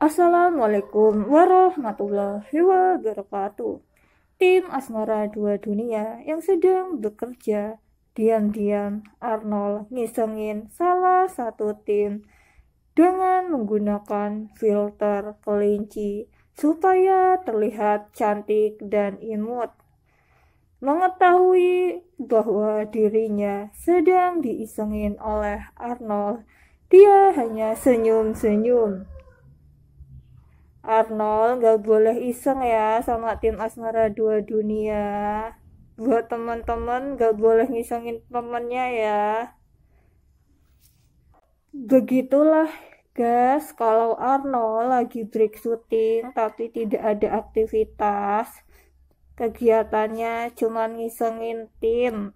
Assalamualaikum warahmatullahi wabarakatuh. Tim Asmara Dua Dunia yang sedang bekerja diam-diam Arnold ngisengin salah satu tim dengan menggunakan filter kelinci supaya terlihat cantik dan imut. Mengetahui bahwa dirinya sedang diisengin oleh Arnold, dia hanya senyum-senyum. Arnold gak boleh iseng ya sama tim Asmara Dua Dunia. Buat teman-teman gak boleh ngisengin temennya ya. Begitulah guys, kalau Arnold lagi break syuting tapi tidak ada aktivitas, kegiatannya cuma ngisengin tim